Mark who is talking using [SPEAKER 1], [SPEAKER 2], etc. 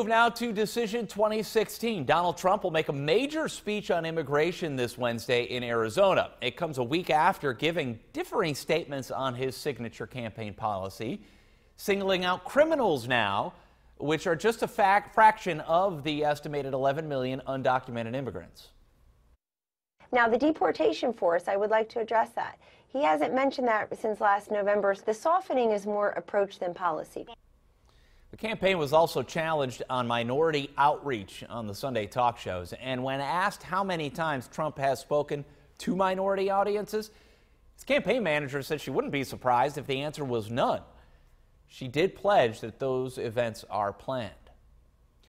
[SPEAKER 1] Move now to Decision 2016. Donald Trump will make a major speech on immigration this Wednesday in Arizona. It comes a week after giving differing statements on his signature campaign policy, singling out criminals now, which are just a fraction of the estimated 11 million undocumented immigrants.
[SPEAKER 2] Now, the deportation force, I would like to address that. He hasn't mentioned that since last November. The softening is more approach than policy.
[SPEAKER 1] The campaign was also challenged on minority outreach on the Sunday talk shows. And when asked how many times Trump has spoken to minority audiences, his campaign manager said she wouldn't be surprised if the answer was none. She did pledge that those events are planned.